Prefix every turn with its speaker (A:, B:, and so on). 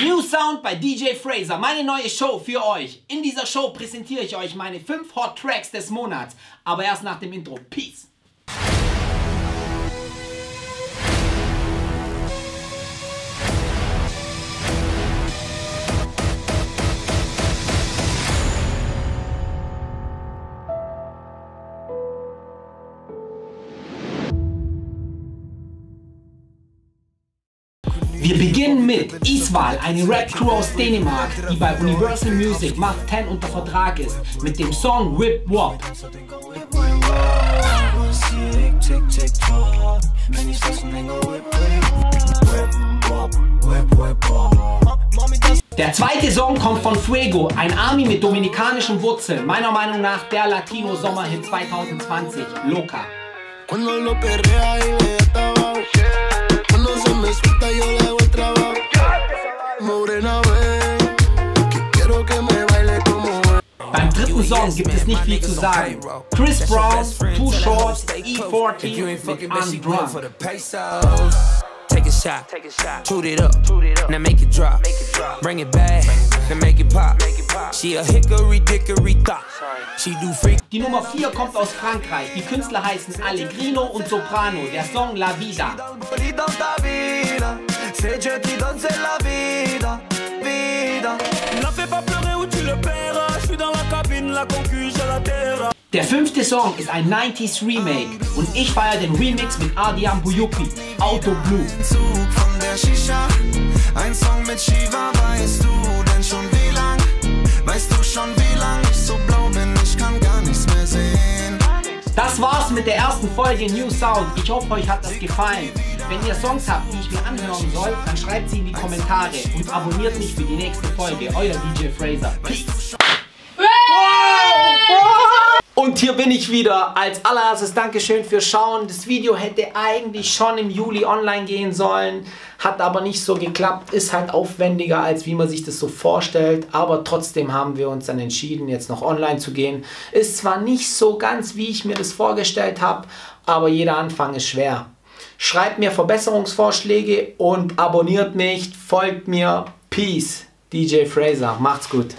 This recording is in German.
A: New Sound bei DJ Fraser, meine neue Show für euch. In dieser Show präsentiere ich euch meine 5 Hot Tracks des Monats, aber erst nach dem Intro. Peace! Wir beginnen mit Isval, eine Rap-Crew aus Dänemark, die bei Universal Music Mark 10 unter Vertrag ist, mit dem Song Whip Wop. Der zweite Song kommt von Fuego, ein Army mit dominikanischen Wurzeln, meiner Meinung nach der Latino-Sommerhit 2020, Loca. Beim dritten Song gibt es nicht viel zu sagen. Chris Brown, Too Short, E40 mit Undrunk.
B: Take a shot, toot it up, now make it drop, bring it back, then make it pop. She a hickory dickory thought. She do freak.
A: Die Nummer 4 kommt aus Frankreich. Die Künstler heißen Allegrino und Soprano. Der Song La Vida. Der fünfte Song ist ein 90s Remake und ich feiere den Remix mit Adiam Buyuki, Auto Blue.
B: Ein Song mit Shiva, weißt du denn schon wie lang? Weißt du schon wie lang ich so blau bin, ich kann gar nichts mehr sehen.
A: Das war's mit der ersten Folge New Sound. Ich hoffe, euch hat das gefallen. Wenn ihr Songs habt, die ich mir anhören soll, dann schreibt sie in die Kommentare und abonniert mich für die nächste Folge. Euer DJ Fraser. Peace. Und hier bin ich wieder. Als allererstes Dankeschön fürs Schauen. Das Video hätte eigentlich schon im Juli online gehen sollen, hat aber nicht so geklappt. Ist halt aufwendiger, als wie man sich das so vorstellt. Aber trotzdem haben wir uns dann entschieden, jetzt noch online zu gehen. Ist zwar nicht so ganz, wie ich mir das vorgestellt habe, aber jeder Anfang ist schwer. Schreibt mir Verbesserungsvorschläge und abonniert mich, folgt mir. Peace, DJ Fraser. Macht's gut.